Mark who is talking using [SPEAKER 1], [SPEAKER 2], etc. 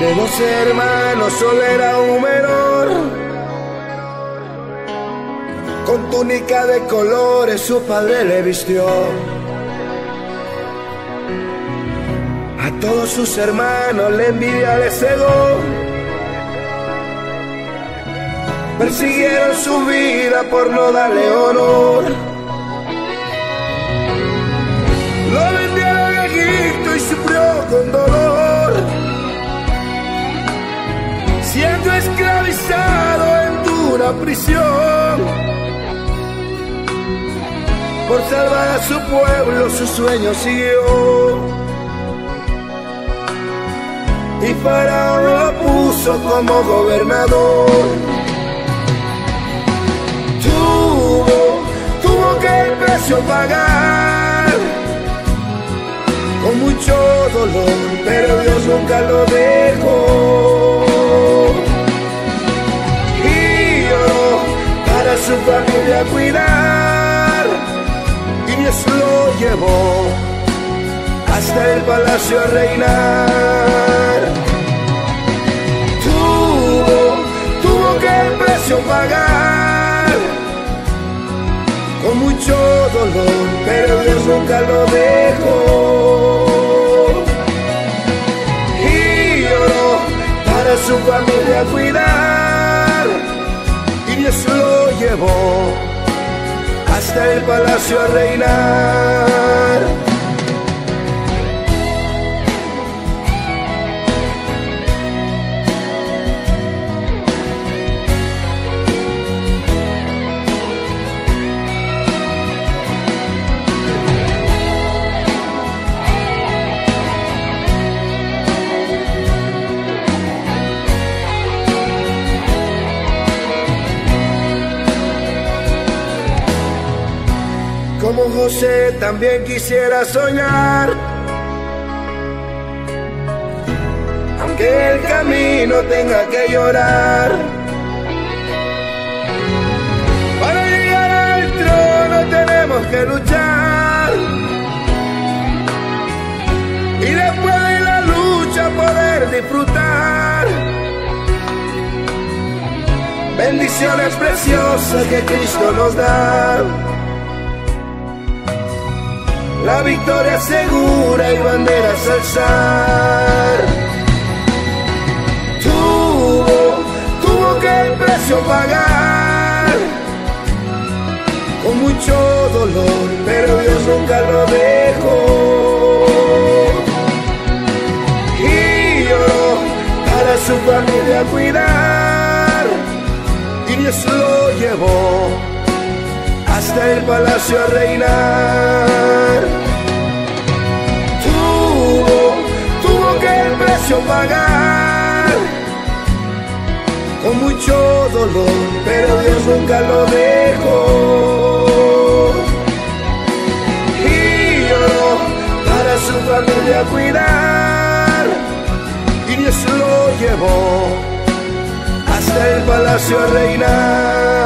[SPEAKER 1] De dos hermanos solo era un menor. Con túnica de colores su padre le vistió. A todos sus hermanos la envidia le cegó. Persiguieron su vida por no darle honor. Siendo esclavizado en dura prisión. Por salvar a su pueblo su sueño siguió y Faraón lo puso como gobernador. Tuvo, tuvo que el precio pagar con mucho dolor, pero Dios nunca lo dejó. Su familia cuidar y Dios lo llevó hasta el palacio a reinar. Tuvo, tuvo que el precio pagar con mucho dolor, pero Dios nunca lo dejó. Y lloró para su familia cuidar, hasta el palacio a reinar. Como José también quisiera soñar. Aunque el camino tenga que llorar. Para llegar al trono tenemos que luchar. Y después de la lucha poder disfrutar. Bendiciones preciosas que Cristo nos da la victoria segura y banderas alzar. Tuvo, tuvo que el precio pagar con mucho dolor, pero Dios nunca lo dejó. Y para su familia cuidar, y Dios lo llevó hasta el palacio a reinar. Pagar con mucho dolor, pero Dios nunca lo dejó. Y lloró para su familia cuidar, y Dios lo llevó hasta el palacio a reinar.